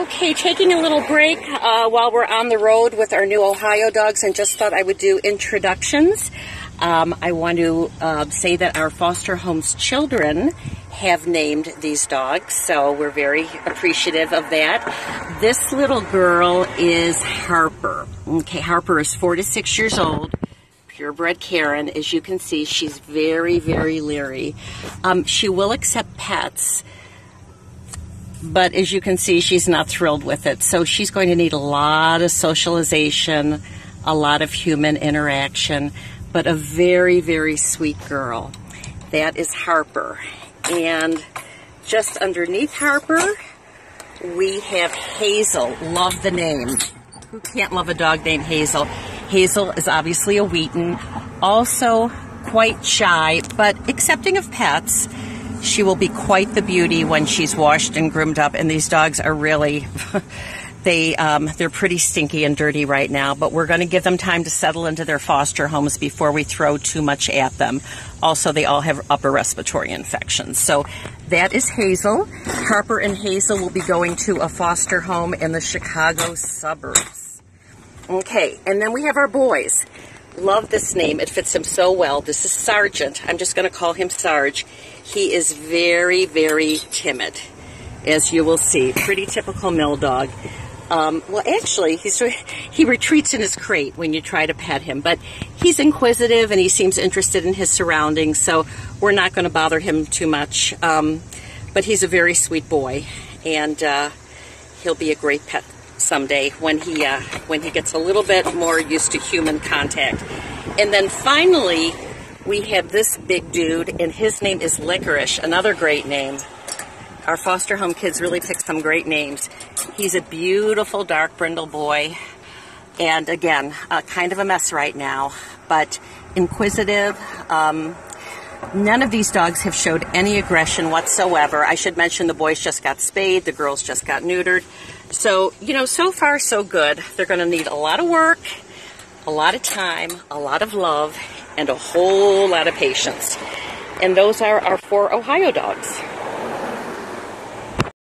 Okay, taking a little break uh, while we're on the road with our new Ohio dogs, and just thought I would do introductions. Um, I want to uh, say that our foster home's children have named these dogs, so we're very appreciative of that. This little girl is Harper. Okay, Harper is four to six years old purebred Cairn. As you can see, she's very, very leery. Um, she will accept pets, but as you can see, she's not thrilled with it. So she's going to need a lot of socialization, a lot of human interaction, but a very, very sweet girl. That is Harper. And just underneath Harper, we have Hazel. Love the name. Who can't love a dog named Hazel? Hazel is obviously a Wheaten, also quite shy, but accepting of pets. She will be quite the beauty when she's washed and groomed up, and these dogs are really. they um, they're pretty stinky and dirty right now, but we're going to give them time to settle into their foster homes before we throw too much at them. Also, they all have upper respiratory infections. So that is Hazel. Harper and Hazel will be going to a foster home in the Chicago suburbs. Okay, and then we have our boys. Love this name. It fits him so well. This is Sergeant. I'm just going to call him Sarge. He is very, very timid, as you will see. Pretty typical mill dog. Um, well, actually, he's, he retreats in his crate when you try to pet him, but he's inquisitive and he seems interested in his surroundings, so we're not going to bother him too much. Um, but he's a very sweet boy, and uh, he'll be a great pet someday when he uh, when he gets a little bit more used to human contact. And then finally, we have this big dude, and his name is Licorice, another great name. Our foster home kids really pick some great names. He's a beautiful dark brindle boy, and again, uh, kind of a mess right now, but inquisitive. Um, None of these dogs have showed any aggression whatsoever. I should mention the boys just got spayed, the girls just got neutered. So, you know, so far so good. They're going to need a lot of work, a lot of time, a lot of love, and a whole lot of patience. And those are our four Ohio dogs.